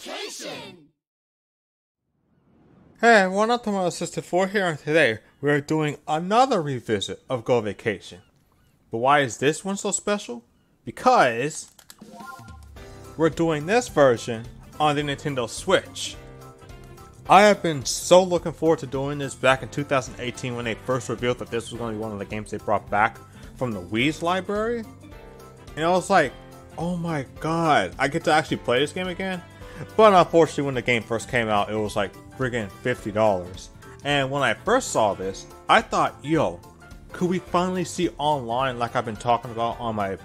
vacation! Hey everyone, I'm Tomoto Assistant 4 here, and today we are doing another revisit of Go Vacation. But why is this one so special? Because we're doing this version on the Nintendo Switch. I have been so looking forward to doing this back in 2018 when they first revealed that this was going to be one of the games they brought back from the Wii's library. And I was like, oh my god, I get to actually play this game again? But unfortunately, when the game first came out, it was like friggin' $50. And when I first saw this, I thought, yo, could we finally see online like I've been talking about on my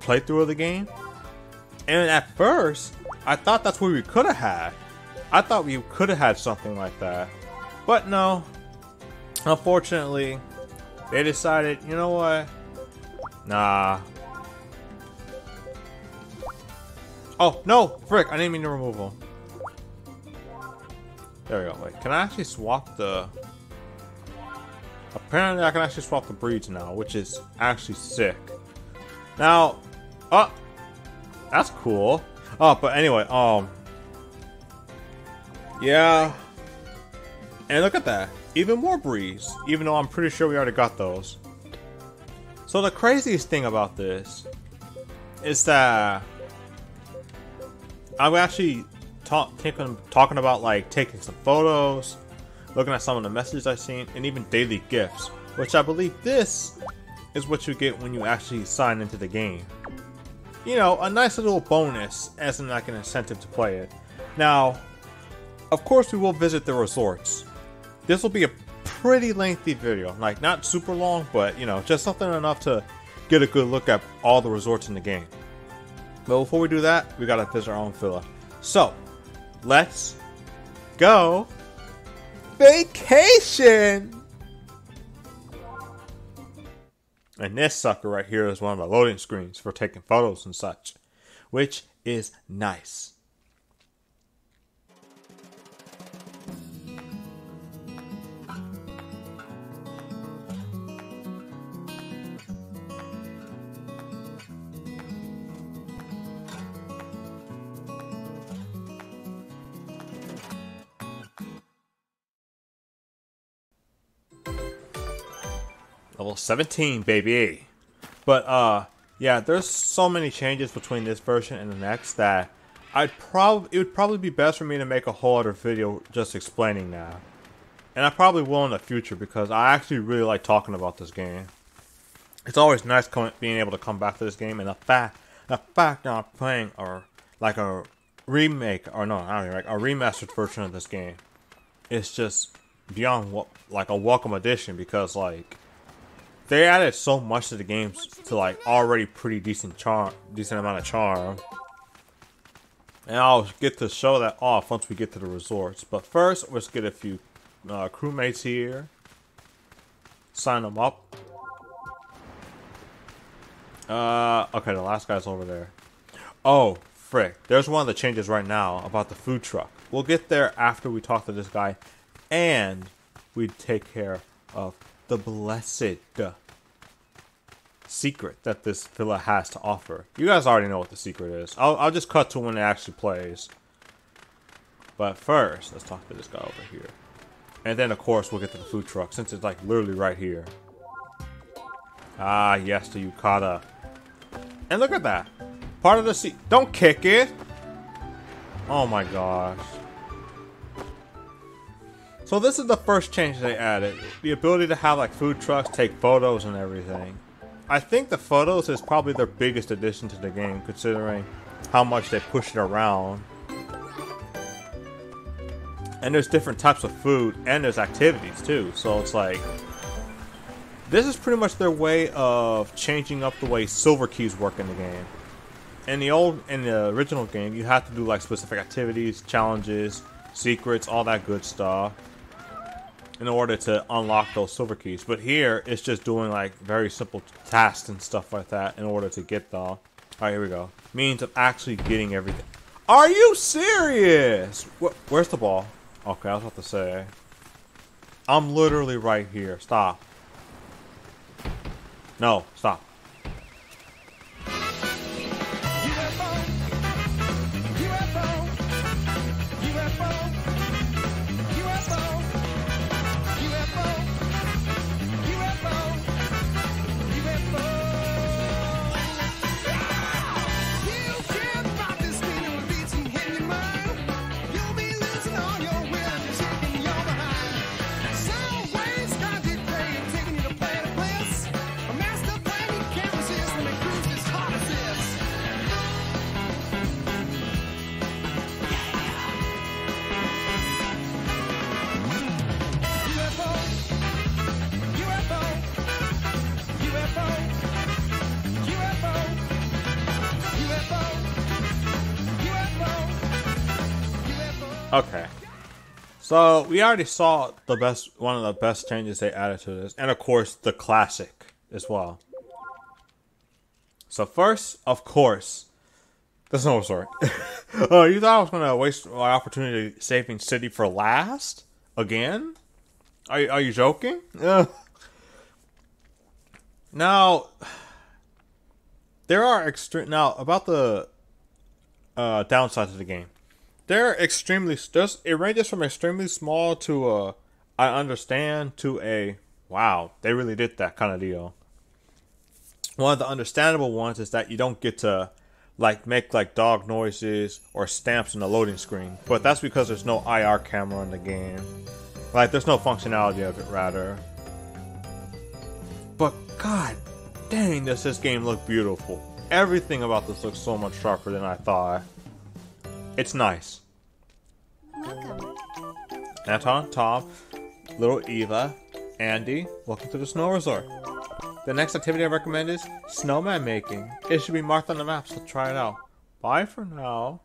playthrough of the game? And at first, I thought that's what we could have had. I thought we could have had something like that. But no. Unfortunately, they decided, you know what? Nah. Oh, no! Frick, I didn't mean to remove them. There we go. Wait, can I actually swap the... Apparently I can actually swap the breeds now, which is actually sick. Now, oh, that's cool. Oh, but anyway, um, yeah. And look at that. Even more breeze. Even though I'm pretty sure we already got those. So the craziest thing about this is that I'm actually talk, taking, talking about like taking some photos, looking at some of the messages I've seen, and even daily gifts, which I believe this is what you get when you actually sign into the game. You know, a nice little bonus as an, like an incentive to play it. Now, of course, we will visit the resorts. This will be a pretty lengthy video, like not super long, but you know, just something enough to get a good look at all the resorts in the game. But before we do that, we gotta visit our own villa. So, let's go vacation! And this sucker right here is one of the loading screens for taking photos and such, which is nice. Level 17, baby. But uh yeah, there's so many changes between this version and the next that I'd probably it would probably be best for me to make a whole other video just explaining that. And I probably will in the future because I actually really like talking about this game. It's always nice coming, being able to come back to this game and the fact the fact that I'm playing or like a remake or no, I don't know, like a remastered version of this game. It's just beyond what like a welcome addition because like they added so much to the games to like already pretty decent charm, decent amount of charm. And I'll get to show that off once we get to the resorts. But first, let's get a few uh, crewmates here. Sign them up. Uh, okay, the last guy's over there. Oh, frick. There's one of the changes right now about the food truck. We'll get there after we talk to this guy. And we take care of the blessed secret that this villa has to offer. You guys already know what the secret is. I'll, I'll just cut to when it actually plays. But first, let's talk to this guy over here. And then, of course, we'll get to the food truck, since it's, like, literally right here. Ah, yes, the yukata. And look at that. Part of the seat. Don't kick it! Oh my gosh. So this is the first change they added. The ability to have like food trucks take photos and everything. I think the photos is probably their biggest addition to the game considering how much they push it around. And there's different types of food and there's activities too. So it's like this is pretty much their way of changing up the way silver keys work in the game. In the old in the original game, you have to do like specific activities, challenges, secrets, all that good stuff in order to unlock those silver keys. But here, it's just doing like very simple tasks and stuff like that in order to get the... Alright, here we go. Means of actually getting everything. Are you serious? Wh where's the ball? Okay, I was about to say. I'm literally right here. Stop. No, stop. So we already saw the best one of the best changes they added to this, and of course the classic as well. So first, of course, the snow story. oh, you thought I was gonna waste my opportunity saving city for last again? Are you, are you joking? Now, there are extreme. Now about the uh, downsides of the game, they're extremely. Just it ranges from extremely small to a I understand to a wow. They really did that kind of deal. One of the understandable ones is that you don't get to like make like dog noises or stamps in the loading screen, but that's because there's no IR camera in the game. Like there's no functionality of it rather. But god dang does this game look beautiful. Everything about this looks so much sharper than I thought. It's nice. Welcome. Anthon, Tom, little Eva, Andy, welcome to the snow resort. The next activity I recommend is snowman making. It should be marked on the map, so try it out. Bye for now.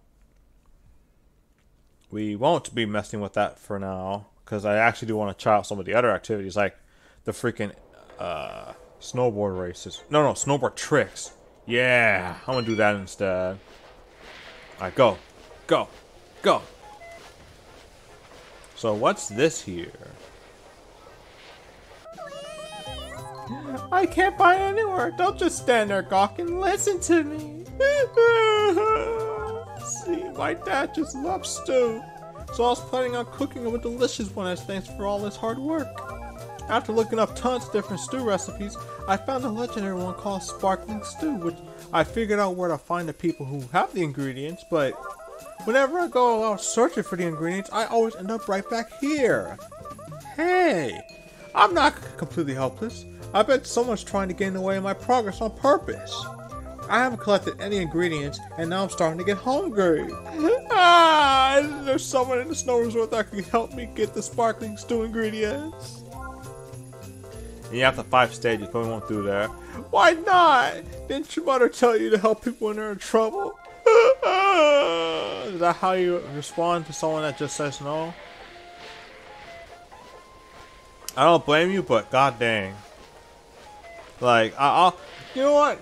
We won't be messing with that for now, because I actually do want to try out some of the other activities, like the freaking uh, snowboard races. No, no, snowboard tricks. Yeah, I'm gonna do that instead. Alright, go. Go. Go. So what's this here? I can't find anywhere. Don't just stand there gawking. Listen to me. See, my dad just loves stew. So I was planning on cooking him a delicious one as thanks for all his hard work. After looking up tons of different stew recipes, I found a legendary one called Sparkling Stew, which I figured out where to find the people who have the ingredients, but whenever I go out searching for the ingredients, I always end up right back here. Hey, I'm not completely helpless. I bet someone's trying to get in the way of my progress on purpose. I haven't collected any ingredients, and now I'm starting to get hungry. ah, there's someone in the snow resort that can help me get the sparkling stew ingredients. And you have to five stages, but we won't do that. Why not? Didn't your mother tell you to help people when they're in trouble? Is that how you respond to someone that just says no? I don't blame you, but god dang. Like, I, will you know what?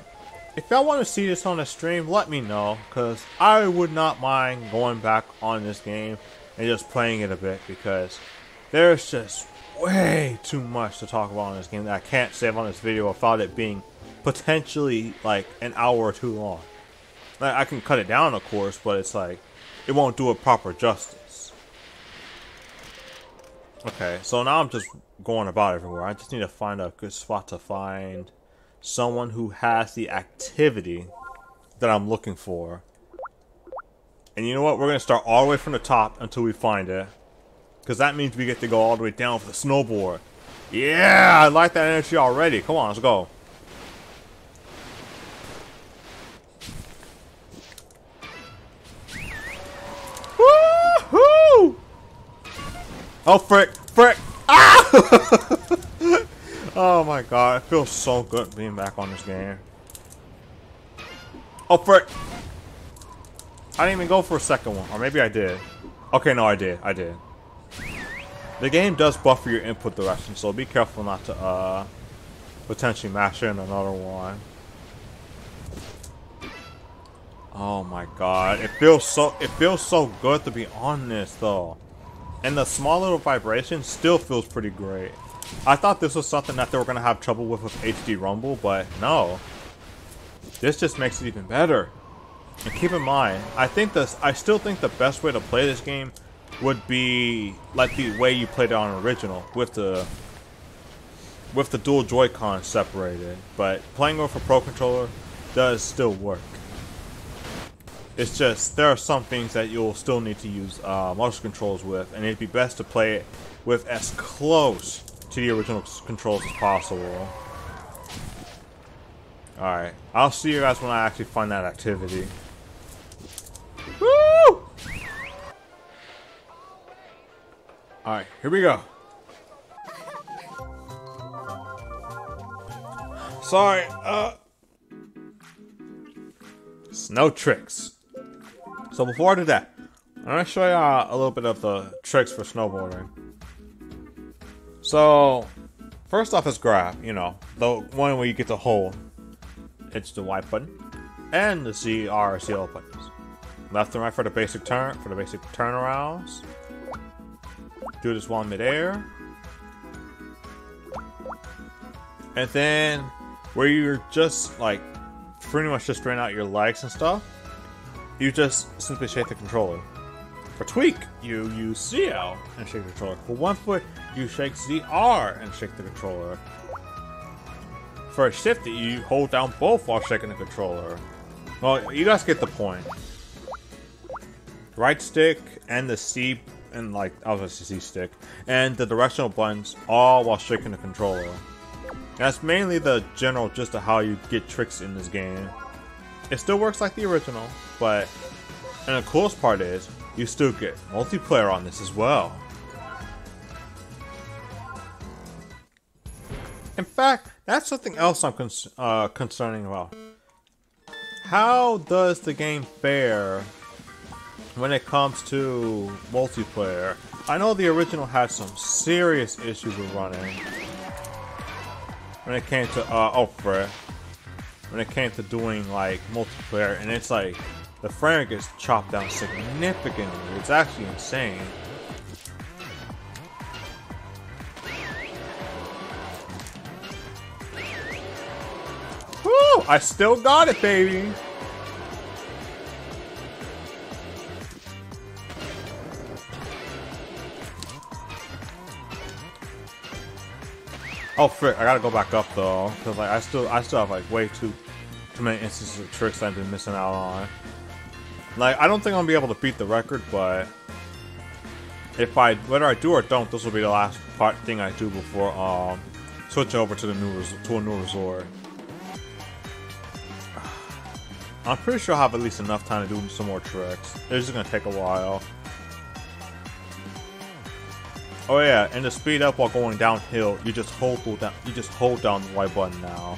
If y'all want to see this on the stream, let me know, because I would not mind going back on this game and just playing it a bit, because there's just way too much to talk about in this game that I can't save on this video without it being potentially like an hour or two long. Like, I can cut it down, of course, but it's like it won't do it proper justice. Okay, so now I'm just going about everywhere. I just need to find a good spot to find someone who has the activity that I'm looking for. And you know what? We're going to start all the way from the top until we find it. Because that means we get to go all the way down for the snowboard. Yeah, I like that energy already. Come on, let's go. Oh, frick, frick. Ah! oh my god, it feels so good being back on this game. Oh, frick. I didn't even go for a second one. Or maybe I did. Okay, no, I did. I did. The game does buffer your input direction, so be careful not to uh, potentially mash in another one. Oh my god, it feels so it feels so good to be on this though. And the small little vibration still feels pretty great. I thought this was something that they were gonna have trouble with with HD Rumble, but no. This just makes it even better. And keep in mind, I think this I still think the best way to play this game would be like the way you played it on original with the with the dual Joy-Con separated. But playing with a Pro Controller does still work. It's just there are some things that you'll still need to use uh, motion controls with, and it'd be best to play it with as close to the original controls as possible. Alright, I'll see you guys when I actually find that activity. Woo! Alright, here we go. Sorry, uh... Snow tricks. So before I do that, I'm gonna show you uh, a little bit of the tricks for snowboarding. So, first off is grab, you know, the one where you get to hold. It's the Y button, and the C, R, C, L buttons. Left and right for the basic turn, for the basic turnarounds. Do this while midair. And then, where you're just like, pretty much just straighten out your legs and stuff, you just simply shake the controller. For tweak, you use CL and shake the controller. For one foot, you shake ZR and shake the controller. For a shift, you hold down both while shaking the controller. Well, you guys get the point. Right stick and the C and like I was gonna C stick and the directional buttons all while shaking the controller. That's mainly the general gist of how you get tricks in this game. It still works like the original, but and the coolest part is you still get multiplayer on this as well. In fact, that's something else I'm cons uh, concerning about. How does the game fare when it comes to multiplayer? I know the original had some serious issues with running. When it came to, uh, oh. When it came to doing, like, multiplayer, and it's like, the frame gets chopped down significantly. It's actually insane. Woo! I still got it, baby! Oh frick! I gotta go back up though, cause like I still I still have like way too too many instances of tricks I've been missing out on. Like, I don't think I'll be able to beat the record, but if I, whether I do or don't, this will be the last part thing I do before um, switching over to the new to a new resort. I'm pretty sure I'll have at least enough time to do some more tricks. It's just gonna take a while. Oh yeah, and to speed up while going downhill, you just hold down you just hold down the Y button now.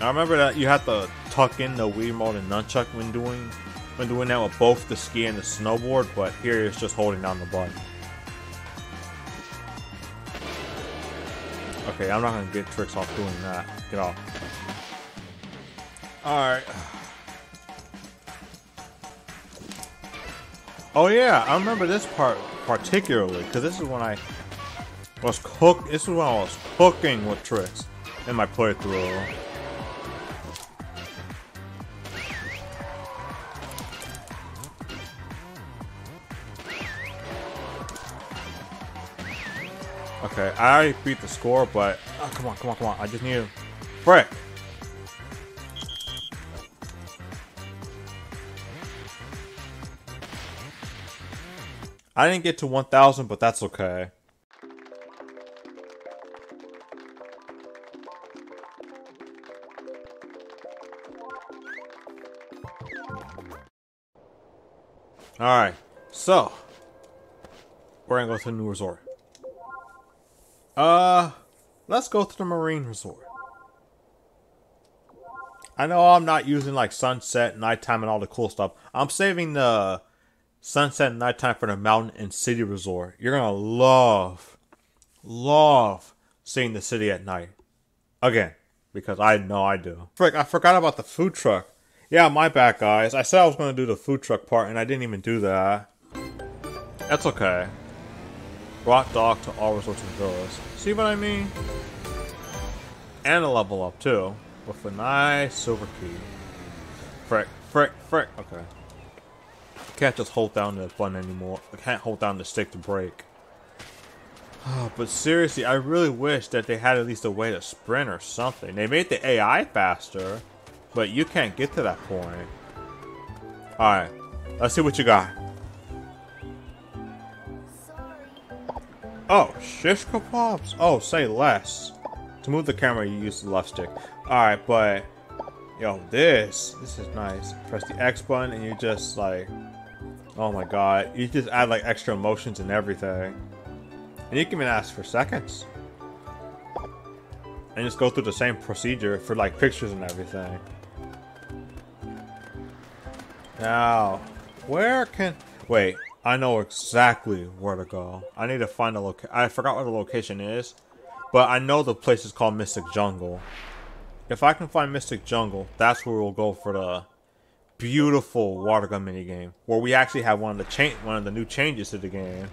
I remember that you have to tuck in the Wiimote and nunchuck when doing when doing that with both the ski and the snowboard, but here it's just holding down the button. Okay, I'm not gonna get tricks off doing that. Get off. Alright. Oh yeah, I remember this part particularly, because this is when I was cook this is when I was cooking with tricks in my playthrough. Okay, I beat the score, but... Oh, come on, come on, come on. I just need to... Frick! I didn't get to 1,000, but that's okay. Alright, so... We're gonna go to the new resort. Uh, let's go to the marine resort. I know I'm not using like sunset, nighttime, and all the cool stuff. I'm saving the sunset and nighttime for the mountain and city resort. You're gonna love, love seeing the city at night. Again, because I know I do. Frick, I forgot about the food truck. Yeah, my bad, guys. I said I was gonna do the food truck part, and I didn't even do that. That's okay. Brought Doc to all resorts and villas. See what I mean? And a level up too, with a nice silver key. Frick, frick, frick. Okay. Can't just hold down the button anymore. I can't hold down the stick to break. Ah, but seriously, I really wish that they had at least a way to sprint or something. They made the AI faster, but you can't get to that point. Alright, let's see what you got. Oh, shish kebabs? Oh, say less. To move the camera, you use the left stick. Alright, but... Yo, this. This is nice. Press the X button and you just like... Oh my god. You just add like extra emotions and everything. And you can even ask for seconds. And just go through the same procedure for like pictures and everything. Now, Where can... Wait, I know exactly where to go. I need to find a location. I forgot what the location is. But I know the place is called Mystic Jungle. If I can find Mystic Jungle, that's where we'll go for the beautiful water gun mini game Where we actually have one of the change one of the new changes to the game.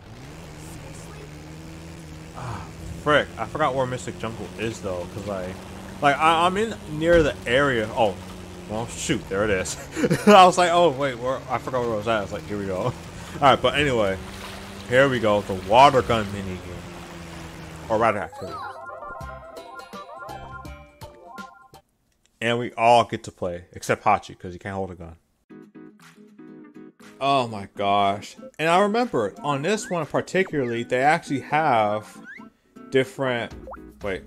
Ah, frick. I forgot where Mystic Jungle is though, because I like I, I'm in near the area. Oh, well, shoot, there it is. I was like, oh wait, where? I forgot where I was at. I was like, here we go. All right, but anyway, here we go. The water gun mini game, or rather, activity. And we all get to play, except Hachi, because he can't hold a gun. Oh my gosh. And I remember, on this one particularly, they actually have different... Wait.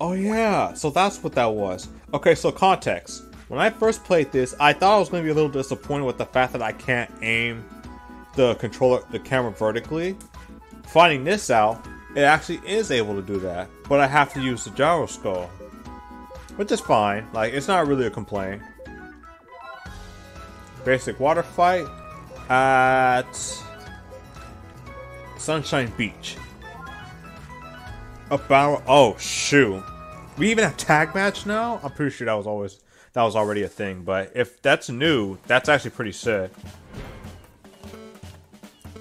Oh yeah, so that's what that was. Okay, so context. When I first played this, I thought I was going to be a little disappointed with the fact that I can't aim the controller, the camera vertically. Finding this out, it actually is able to do that, but I have to use the gyroscope. Which is fine, like, it's not really a complaint. Basic water fight at Sunshine Beach. About oh shoot, we even have tag match now. I'm pretty sure that was always that was already a thing, but if that's new, that's actually pretty sick.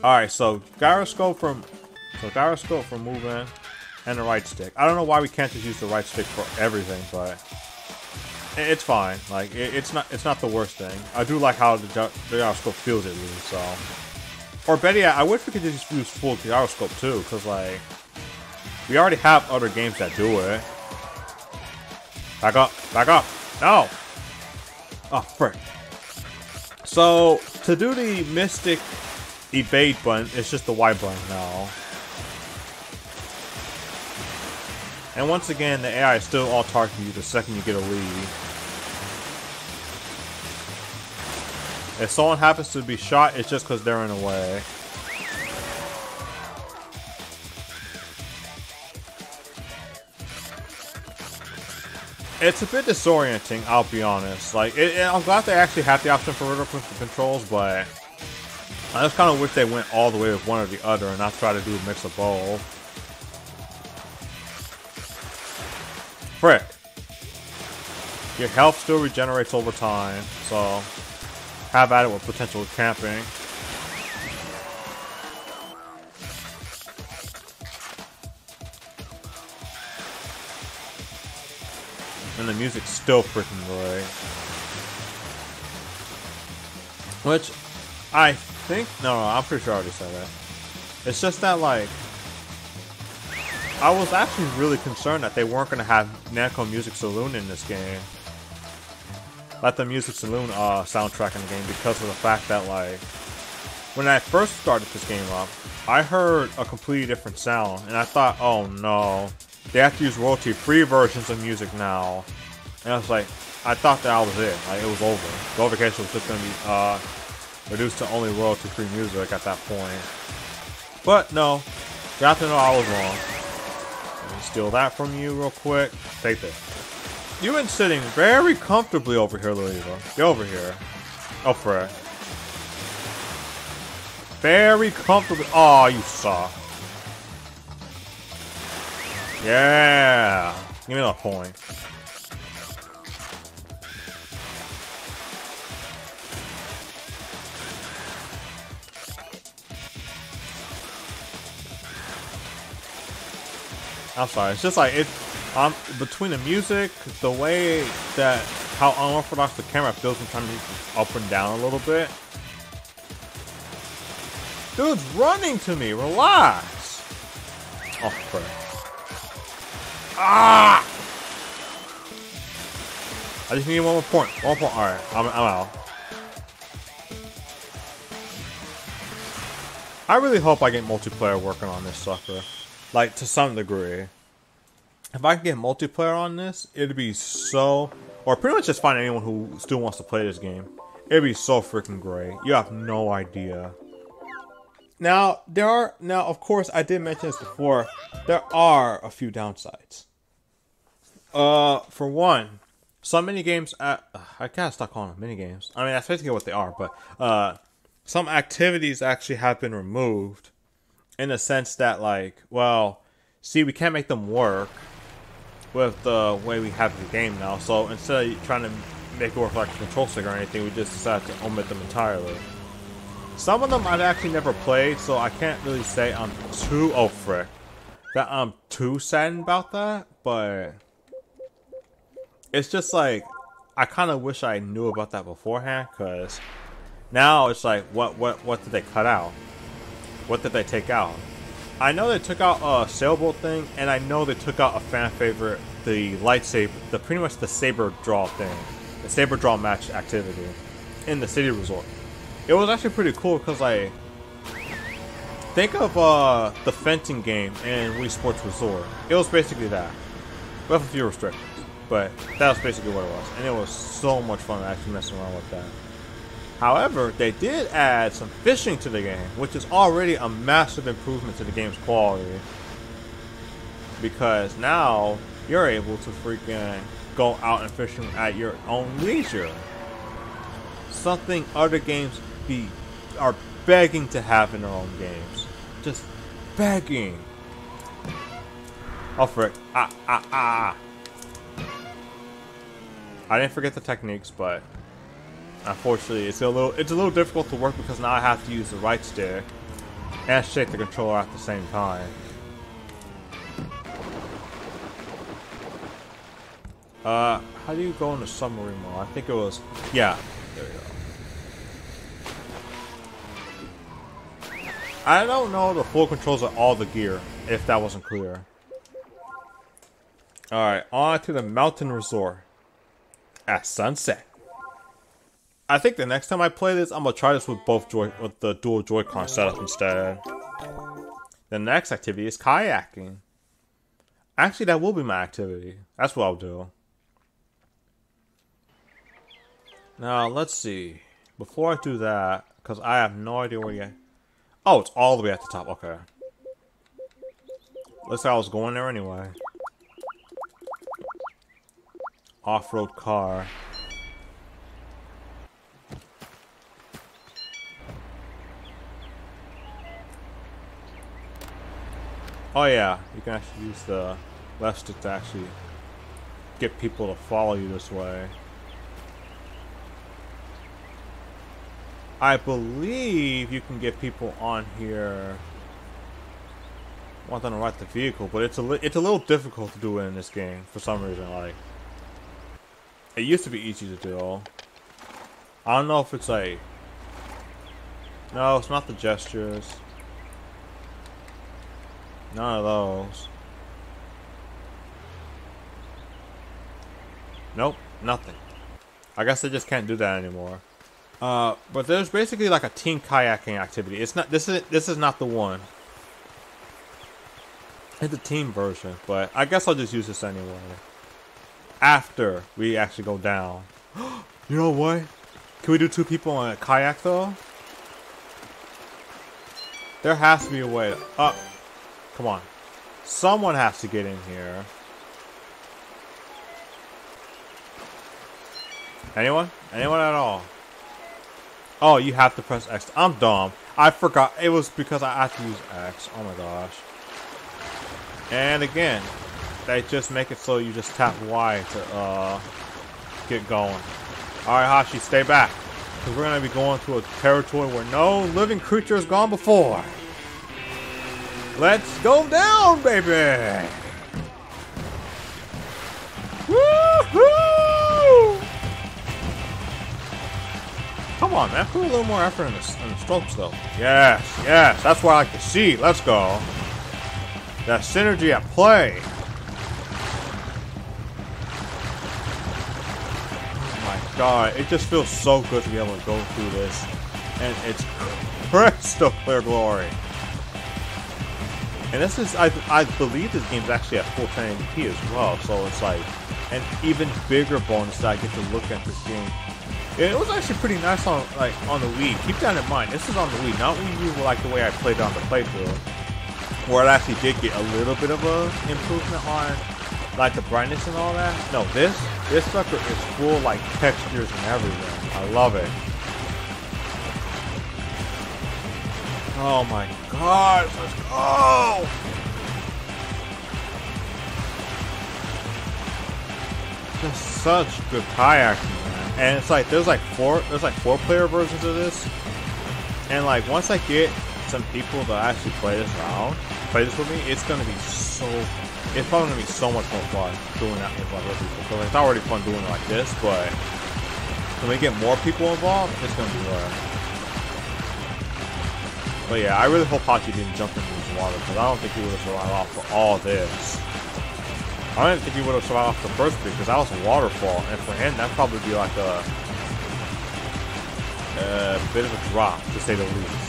All right, so gyroscope from so gyroscope for moving and the right stick. I don't know why we can't just use the right stick for everything, but it's fine. Like it, it's not it's not the worst thing. I do like how the, the gyroscope feels at least. So, or better yet, I wish we could just use full gyroscope too, because like we already have other games that do it. Back up, back up. No. Oh frick. So to do the Mystic evade button, it's just the Y button now. And once again, the AI is still all targeting you the second you get a lead. If someone happens to be shot, it's just because they're in the way. It's a bit disorienting, I'll be honest. Like, it, I'm glad they actually have the option for vertical controls, but I just kind of wish they went all the way with one or the other and not try to do a mix of both. Frick. Your health still regenerates over time, so have at it with potential camping. And the music's still freaking great. Which, I think, no, no, I'm pretty sure I already said that. It's just that, like, I was actually really concerned that they weren't going to have Namco Music Saloon in this game. Like the Music Saloon uh, soundtrack in the game because of the fact that like when I first started this game up, I heard a completely different sound and I thought, oh no, they have to use royalty-free versions of music now. And I was like, I thought that was it. Like it was over. The Go Vacation was just going to be uh, reduced to only royalty-free music at that point. But no, have to know I was wrong. Steal that from you real quick. Take this. You've been sitting very comfortably over here, Loliva. Get over here. Oh, frick. Very comfortably. Oh, you saw. Yeah. Give me that point. I'm sorry. It's just like it. Um, between the music, the way that how unorthodox the camera feels to up and down a little bit. Dude's running to me. Relax. Oh, crap. Ah! I just need one more point. One point. All right, I'm, I'm out. I really hope I get multiplayer working on this sucker. Like, to some degree. If I can get multiplayer on this, it'd be so... Or pretty much just find anyone who still wants to play this game. It'd be so freaking great. You have no idea. Now, there are... Now, of course, I did mention this before. There are a few downsides. Uh, for one, some mini games. Uh, I gotta stop calling them mini games. I mean, that's basically what they are. But uh, some activities actually have been removed, in the sense that, like, well, see, we can't make them work with the way we have the game now. So instead of trying to make it work like a control stick or anything, we just decided to omit them entirely. Some of them I've actually never played, so I can't really say I'm too oh frick that I'm too saddened about that, but it's just like I kind of wish I knew about that beforehand, cause now it's like what what what did they cut out? What did they take out? I know they took out a sailboat thing, and I know they took out a fan favorite, the lightsaber, the pretty much the saber draw thing, the saber draw match activity in the city resort. It was actually pretty cool because I think of uh, the fencing game in Wii Sports Resort. It was basically that, with a few restrictions, but that was basically what it was, and it was so much fun actually messing around with that. However, they did add some fishing to the game, which is already a massive improvement to the game's quality. Because now you're able to freaking go out and fishing at your own leisure. Something other games be are begging to have in their own games. Just begging. Oh frick. Ah ah ah. I didn't forget the techniques, but Unfortunately, it's a little it's a little difficult to work because now I have to use the right stick and shake the controller at the same time. Uh, how do you go into submarine mode? I think it was, yeah, there we go. I don't know the full controls of all the gear, if that wasn't clear. Alright, on to the mountain resort at sunset. I think the next time I play this, I'm gonna try this with both joy with the dual Joy-Con setup instead. The next activity is kayaking. Actually, that will be my activity. That's what I'll do. Now, let's see. Before I do that, because I have no idea where you... Oh, it's all the way at the top. Okay. Looks like I was going there anyway. Off-road car. Oh yeah, you can actually use the left stick to actually get people to follow you this way. I believe you can get people on here. I want them to ride the vehicle, but it's a it's a little difficult to do it in this game for some reason. Like it used to be easy to do. I don't know if it's like no, it's not the gestures. None of those. Nope, nothing. I guess I just can't do that anymore. Uh, but there's basically like a team kayaking activity. It's not this is this is not the one. It's a team version, but I guess I'll just use this anyway. After we actually go down. you know what? Can we do two people on a kayak though? There has to be a way. Up. Come on. Someone has to get in here. Anyone? Anyone at all? Oh, you have to press X. I'm dumb. I forgot. It was because I had to use X. Oh my gosh. And again, they just make it so you just tap Y to uh, get going. Alright, Hachi, stay back. Because we're going to be going to a territory where no living creature has gone before. Let's go down, baby! Woohoo! Come on, man. Put a little more effort in the, in the strokes, though. Yes, yes. That's what I like to see. Let's go. That synergy at play. Oh my god. It just feels so good to be able to go through this. And it's crystal clear glory. And this is, I, I believe this game is actually at full 1080p as well, so it's like an even bigger bonus that I get to look at this game. It was actually pretty nice on like on the Wii. Keep that in mind. This is on the Wii, not Wii U like the way I played on the playthrough, where it actually did get a little bit of a improvement on like the brightness and all that. No, this this sucker is full like textures and everything. I love it. Oh my god, let's go! Just such good kayaking, man. And it's like there's like four there's like four player versions of this. And like once I get some people to actually play this around, play this with me, it's gonna be so it's probably gonna be so much more fun doing that with other people. So it's already fun doing it like this, but when we get more people involved, it's gonna be better. But yeah, I really hope Hachi didn't jump into this water because I don't think he would have survived off for all this. I didn't think he would have survived off the first bit because that was a waterfall, and for him that'd probably be like a, a bit of a drop to say the least.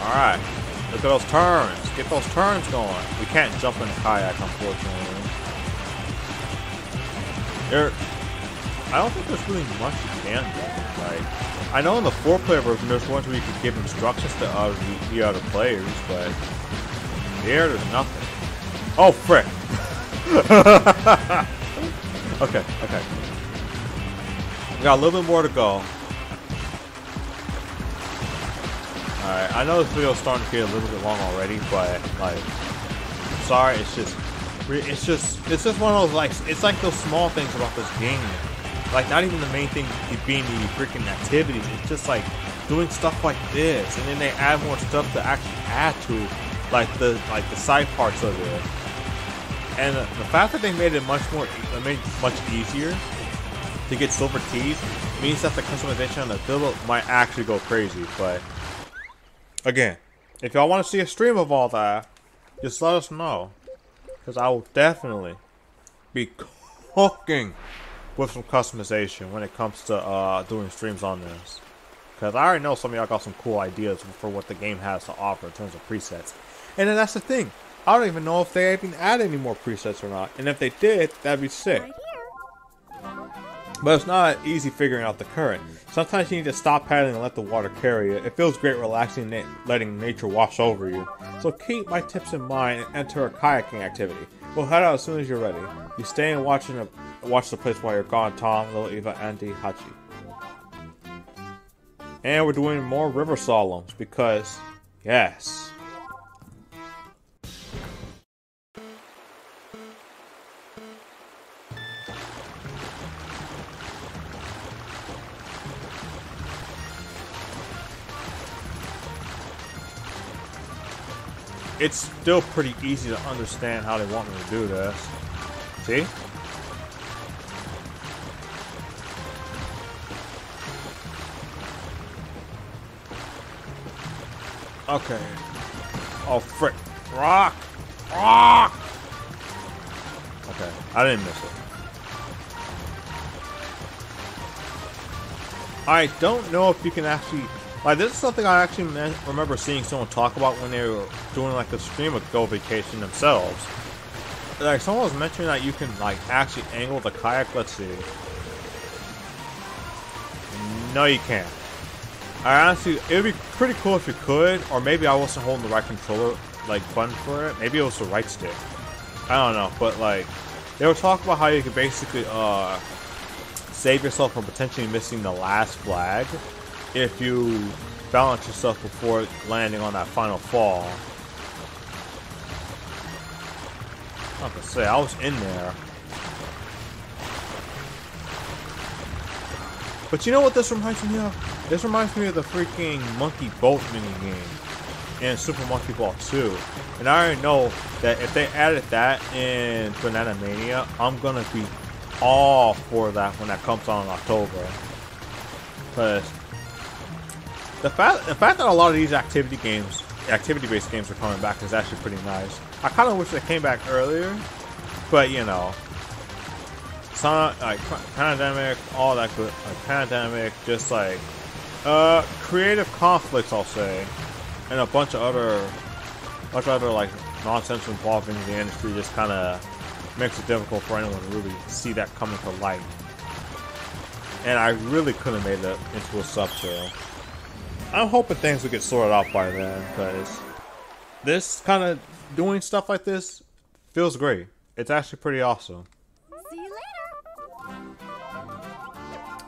Alright. Look at those turns. Get those turns going. We can't jump in a kayak, unfortunately. There, I don't think there's really much you can do. Like, I know in the four-player version there's ones where you can give instructions to the other players, but here there's nothing. Oh, frick! okay, okay. We got a little bit more to go. Alright, I know this video's starting to get a little bit long already, but, like, sorry, it's just, it's just, it's just one of those, like, it's like those small things about this game. Like, not even the main thing being the freaking activities, it's just, like, doing stuff like this, and then they add more stuff to actually add to, like, the, like, the side parts of it. And the fact that they made it much more, made it much easier to get silver teeth means that the customization on the build might actually go crazy, but Again, if y'all want to see a stream of all that, just let us know. Because I will definitely be cooking with some customization when it comes to uh, doing streams on this. Because I already know some of y'all got some cool ideas for what the game has to offer in terms of presets. And then that's the thing. I don't even know if they even add any more presets or not. And if they did, that'd be sick. But it's not easy figuring out the current. Sometimes you need to stop paddling and let the water carry it. It feels great relaxing na letting nature wash over you. So keep my tips in mind and enter a kayaking activity. We'll head out as soon as you're ready. You stay and watch, a, watch the place while you're gone, Tom, Little Eva, Andy, Hachi. And we're doing more river slaloms because, yes, it's still pretty easy to understand how they want me to do this. See? Okay. Oh, frick. Rock! Rock! Okay, I didn't miss it. I don't know if you can actually like this is something I actually remember seeing someone talk about when they were doing like a stream of Go Vacation themselves. Like someone was mentioning that you can like actually angle the kayak. Let's see. No, you can't. I honestly, it would be pretty cool if you could, or maybe I wasn't holding the right controller like button for it. Maybe it was the right stick. I don't know, but like they were talking about how you could basically uh save yourself from potentially missing the last flag if you balance yourself before landing on that final fall. I have to say, I was in there. But you know what this reminds me of? This reminds me of the freaking Monkey Boat minigame in Super Monkey Ball 2. And I already know that if they added that in Banana Mania, I'm gonna be all for that when that comes out in October. Because the fact, the fact that a lot of these activity games, activity-based games are coming back is actually pretty nice. I kind of wish they came back earlier, but you know, some like pandemic, all that good, like pandemic, just like uh, creative conflicts, I'll say, and a bunch of other, bunch of other like nonsense involving the industry just kind of makes it difficult for anyone to really see that coming to light. And I really could have made it into a sub I'm hoping things will get sorted out by then, because this kind of doing stuff like this feels great. It's actually pretty awesome. See you later.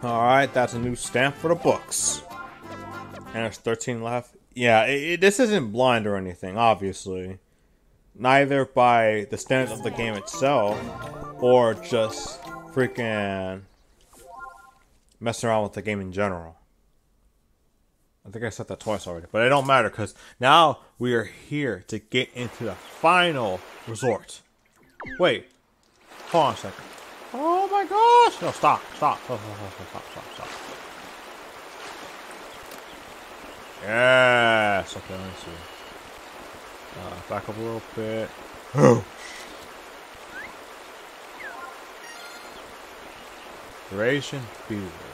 Alright, that's a new stamp for the books. And there's 13 left. Yeah, it, it, this isn't blind or anything, obviously. Neither by the standards of the game itself, or just freaking messing around with the game in general. I think I said that twice already, but it don't matter because now we are here to get into the final resort. Wait, hold on a second. Oh my gosh! No, stop, stop, stop, stop, stop, stop, stop. Yes. Okay, let me see. Uh, back up a little bit. Duration Beaver.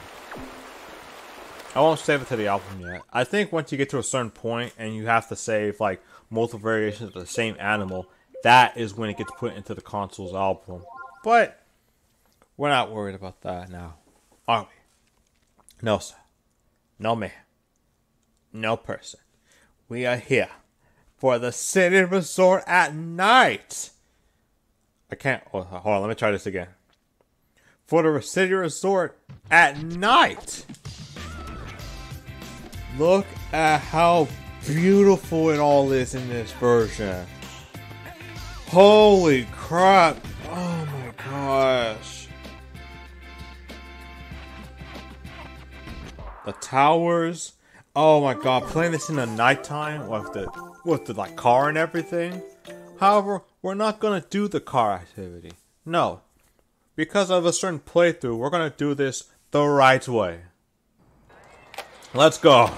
I won't save it to the album yet. I think once you get to a certain point and you have to save like multiple variations of the same animal, that is when it gets put into the console's album. But we're not worried about that now, are we? No, sir. No, man. No person. We are here for the city resort at night. I can't. Oh, hold on, let me try this again. For the city resort at night. Look at how beautiful it all is in this version. Holy crap. Oh my gosh. The towers. Oh my god, playing this in the nighttime with the with the like car and everything. However, we're not gonna do the car activity. No. Because of a certain playthrough, we're gonna do this the right way. Let's go.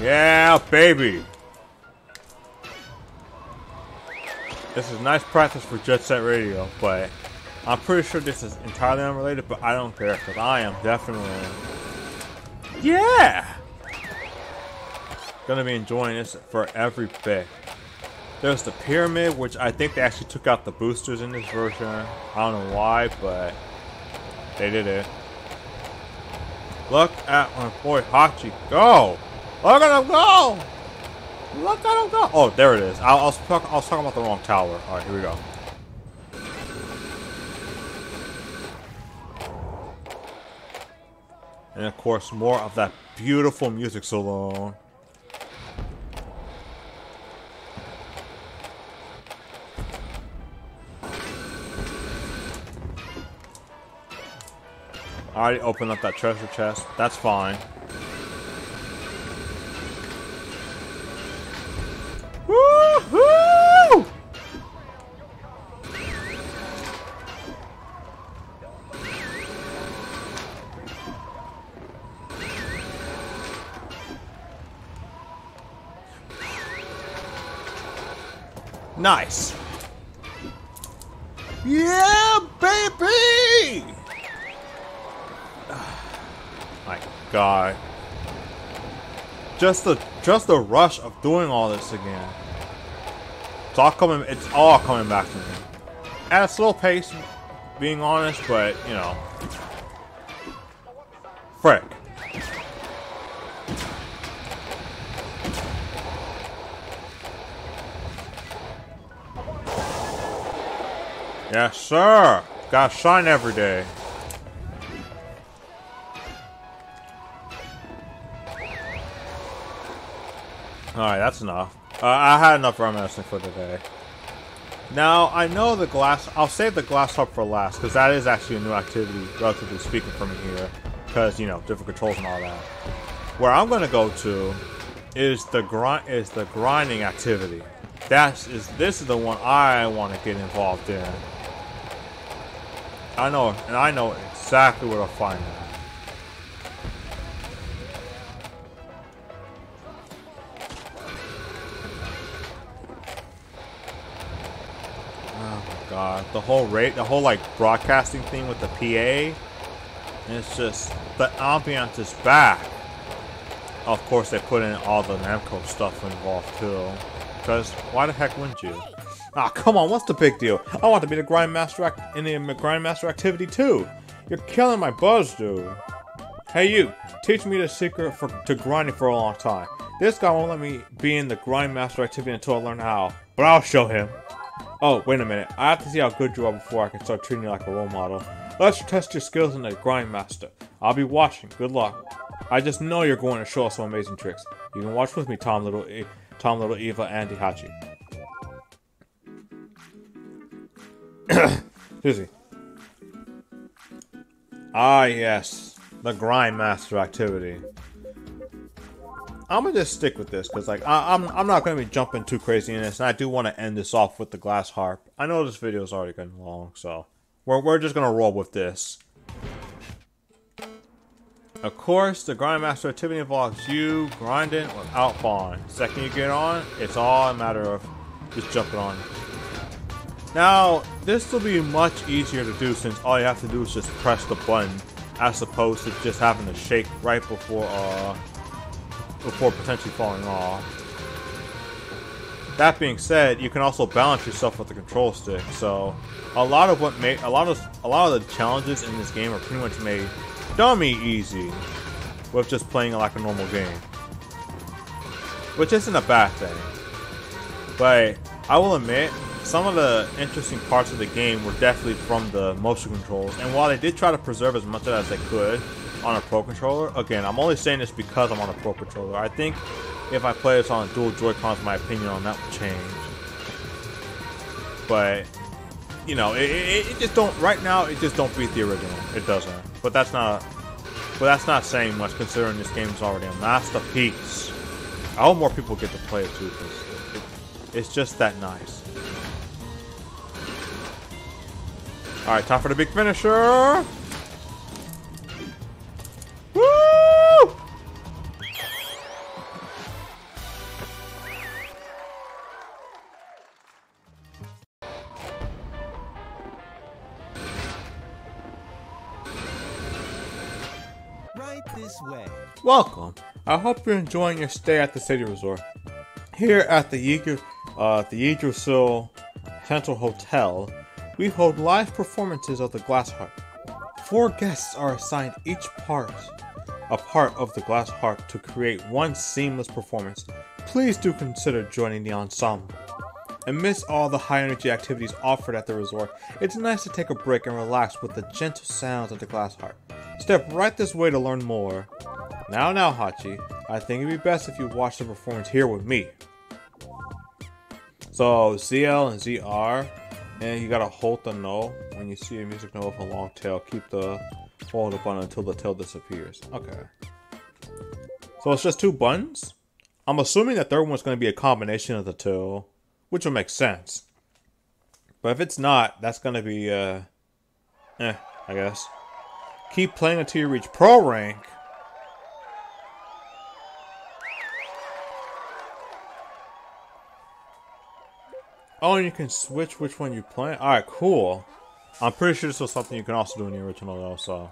Yeah, baby. This is nice practice for Jet Set Radio, but I'm pretty sure this is entirely unrelated, but I don't care, because I am definitely... Yeah! Gonna be enjoying this for every bit. There's the pyramid, which I think they actually took out the boosters in this version. I don't know why, but they did it. Look at my boy Hachi go! Look at him go! Look at him go! Oh, there it is. I, I, was, talk, I was talking about the wrong tower. Alright, here we go. And of course, more of that beautiful music saloon. I already opened up that treasure chest. That's fine. Nice. Yeah, baby! My god. Just the just the rush of doing all this again. It's all coming it's all coming back to me. At a slow pace, being honest, but you know. Frick. Yes, sir. Gotta shine every day. Alright, that's enough. Uh, I had enough reminiscing for today. Now, I know the glass... I'll save the glass harp for last, because that is actually a new activity, relatively speaking, for me here. Because, you know, different controls and all that. Where I'm going to go to is the grind is the grinding activity. That's is this is the one I want to get involved in. I know, and I know exactly where to find it. God, the whole rate, the whole like broadcasting thing with the PA, it's just the ambiance is back. Of course, they put in all the Namco stuff involved too. Because why the heck wouldn't you? Ah, come on, what's the big deal? I want to be the Grindmaster act in the Grindmaster activity too. You're killing my buzz, dude. Hey, you, teach me the secret for to grinding for a long time. This guy won't let me be in the Grindmaster activity until I learn how. But I'll show him. Oh, wait a minute. I have to see how good you are before I can start treating you like a role model. Let's test your skills in the Grindmaster. I'll be watching. Good luck. I just know you're going to show us some amazing tricks. You can watch with me, Tom Little, e Tom Little Eva, and Hachi. Excuse Ah, yes. The Grindmaster activity. I'm gonna just stick with this because, like, I, am I'm, I'm not gonna be jumping too crazy in this, and I do want to end this off with the glass harp. I know this video is already getting long, so we're we're just gonna roll with this. Of course, the Grindmaster activity involves you grinding without falling. Second you get on, it's all a matter of just jumping on. Now, this will be much easier to do since all you have to do is just press the button as opposed to just having to shake right before uh, before potentially falling off. That being said, you can also balance yourself with the control stick. So, a lot of what made a lot of a lot of the challenges in this game are pretty much made dummy easy with just playing like a normal game, which isn't a bad thing. But I will admit, some of the interesting parts of the game were definitely from the motion controls, and while they did try to preserve as much of that as they could, on a Pro Controller. Again, I'm only saying this because I'm on a Pro Controller. I think if I play this on dual Joy-Cons, my opinion on that will change. But, you know, it, it, it, just don't, right now, it just don't beat the original. It doesn't. But that's not, but that's not saying much considering this game is already a masterpiece. I hope more people get to play it too, it, it's just that nice. Alright, time for the big finisher! Welcome. I hope you're enjoying your stay at the city resort. Here at the Yeager, uh, the Yggdrasil Central Hotel, we hold live performances of the Glass Harp. Four guests are assigned each part, a part of the Glass Harp to create one seamless performance. Please do consider joining the ensemble. Amidst all the high energy activities offered at the resort, it's nice to take a break and relax with the gentle sounds of the glass harp. Step right this way to learn more. Now, now, Hachi, I think it'd be best if you watch the performance here with me. So, ZL and ZR, and you gotta hold the note when you see a music note with a long tail. Keep the hold the button until the tail disappears. Okay. So it's just two buttons? I'm assuming the third one's gonna be a combination of the two, which will make sense. But if it's not, that's gonna be, uh, eh, I guess. Keep playing until you reach pro rank. Oh, and you can switch which one you play. Alright, cool. I'm pretty sure this was something you can also do in the original though, so.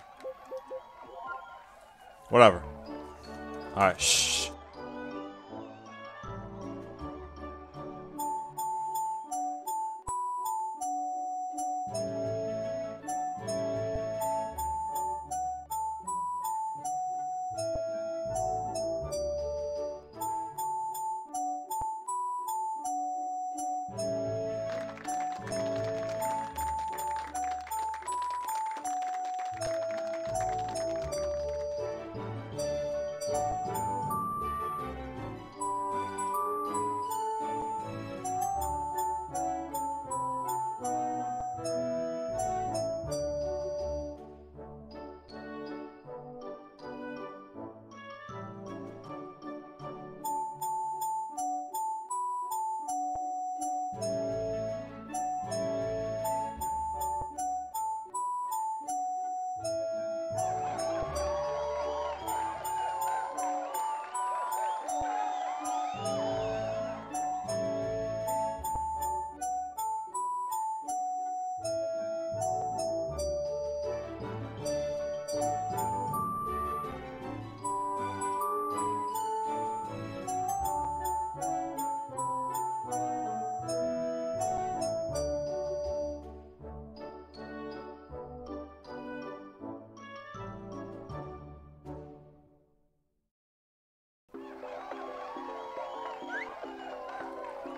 Whatever. Alright, shh.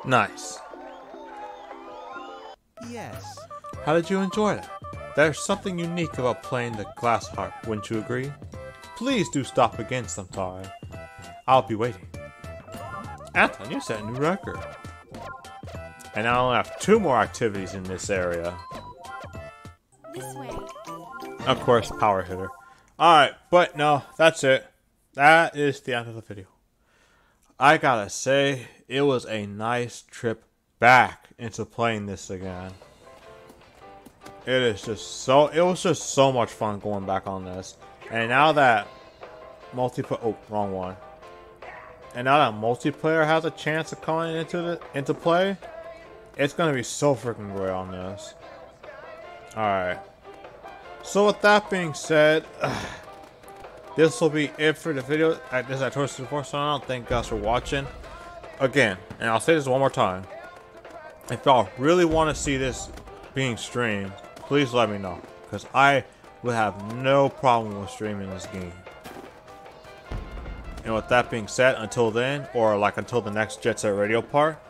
Nice. Yes. How did you enjoy it? There's something unique about playing the glass harp, wouldn't you agree? Please do stop again sometime. I'll be waiting. Anthon, you set a new record. And I only have two more activities in this area. This way. Of course, power hitter. Alright, but no, that's it. That is the end of the video. I gotta say, it was a nice trip back into playing this again. It is just so, it was just so much fun going back on this. And now that multiplayer, oh, wrong one. And now that multiplayer has a chance of coming into the into play, it's gonna be so freaking great on this. Alright. So with that being said, this will be it for the video. I, this is at Twisted Force Channel. Thank you guys for watching. Again, and I'll say this one more time. If y'all really want to see this being streamed, please let me know. Because I would have no problem with streaming this game. And with that being said, until then, or like until the next Jet Set Radio part,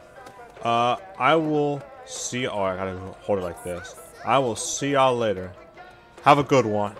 uh, I will see. Oh, I gotta hold it like this. I will see y'all later. Have a good one.